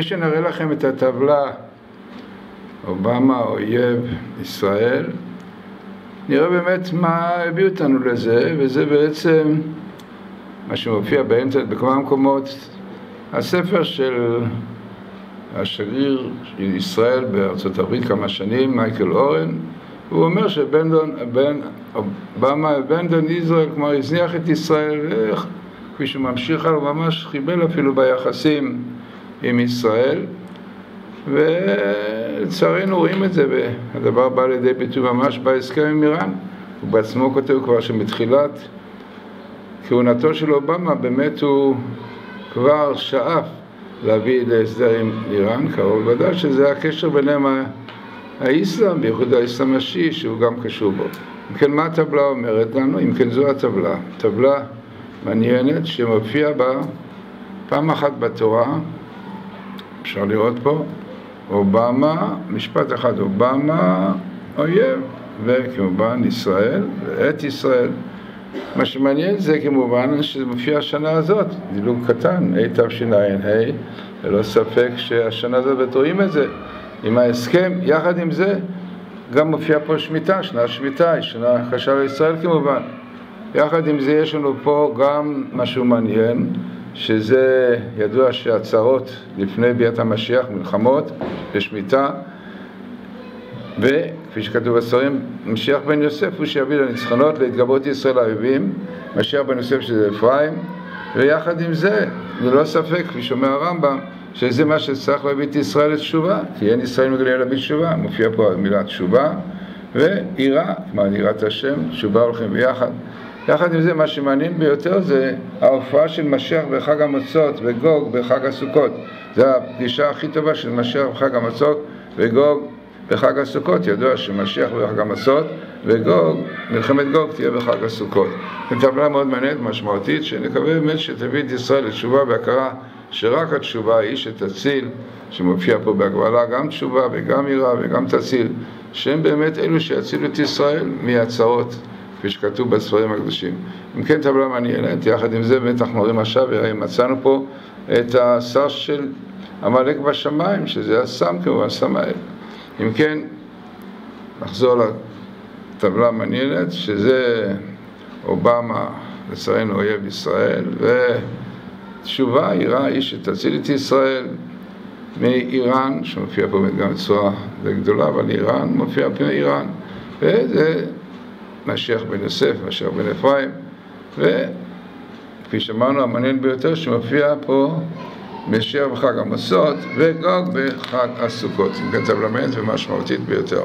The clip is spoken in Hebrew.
לפני שנראה לכם את הטבלה אובמה, אויב, ישראל נראה באמת מה הביא אותנו לזה וזה בעצם מה שמופיע באינטרנט בכמה מקומות הספר של השגריר של ישראל בארצות הברית כמה שנים, מייקל אורן הוא אומר שאובמה הבנדון ישראל כלומר הזניח את ישראל כפי שהוא ממשיך הוא ממש חיבל אפילו ביחסים עם ישראל ולצערנו רואים את זה והדבר בא לידי ביטוי ממש בהסכם עם איראן. הוא בעצמו כותב כבר שמתחילת כהונתו של אובמה באמת הוא כבר שאף להביא להסדר עם איראן קרוב ודאי שזה הקשר ביניהם האסלאם, בייחוד האסלאם השיעי שהוא גם קשור בו. אם כן מה הטבלה אומרת לנו? אם כן זו הטבלה. טבלה מעניינת שמופיע בה פעם אחת בתורה אפשר לראות פה, אובמה, משפט אחד, אובמה אויב, וכמובן ישראל, ואת ישראל. מה שמעניין זה כמובן שזה מופיע השנה הזאת, דילוג קטן, התשע"ה, ללא ספק שהשנה הזאת רואים את זה, עם ההסכם, יחד עם זה גם מופיע פה שמיטה, שנה שמיטה, היא שנה קשה לישראל כמובן. יחד עם זה יש לנו פה גם משהו מעניין שזה ידוע שהצהרות לפני ביאת המשיח, מלחמות ושמיטה וכפי שכתוב בספרים, משיח בן יוסף הוא שיביא לניצחונות להתגברות ישראל האויבים משיח בן יוסף שזה אפרים ויחד עם זה, ללא ספק, כפי שאומר הרמב"ם שזה מה שצריך להביא את ישראל לתשובה כי אין ישראל מגלים להביא תשובה, מופיע פה המילה תשובה ויראה, כלומר יראת השם, תשובה הולכים ביחד יחד עם זה, מה שמעניין ביותר זה ההופעה של משיח בחג המצות וגוג בחג הסוכות. זו הפגישה הכי טובה של משיח בחג המצות וגוג בחג הסוכות. ידוע שמשיח בחג המצות וגוג, מלחמת גוג תהיה בחג הסוכות. זו טבלה מאוד מעניינת, משמעותית, שנקווה באמת שתביא את ישראל לתשובה בהכרה שרק התשובה היא שתציל, שמופיע פה בהגבלה גם תשובה וגם יראה וגם תציל, שהם באמת אלו שיצילו את ישראל מהצעות. כפי שכתוב בספרים הקדושים. אם כן טבלה מעניינת, יחד עם זה באמת אנחנו רואים עכשיו, מצאנו פה את השר של עמלק בשמיים, שזה הסם כמובן, סם האל. אם כן, נחזור לטבלה המעניינת, שזה אובמה, לצערנו אויב ישראל, ותשובה, יראה איש שתציל את ישראל מאיראן, שמופיע פה גם בצורה גדולה, אבל איראן מופיע פה איראן, וזה משיח בן יוסף, משיח בן אפרים, וכפי שאמרנו, המעניין ביותר שמופיע פה משיח בחג המסות וגוג בחג הסוכות. כן, טבלה מעניינת ומשמעותית ביותר.